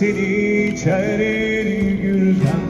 seni içer gülden